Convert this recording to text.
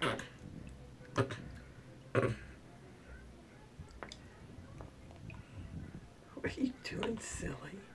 What are you doing, silly?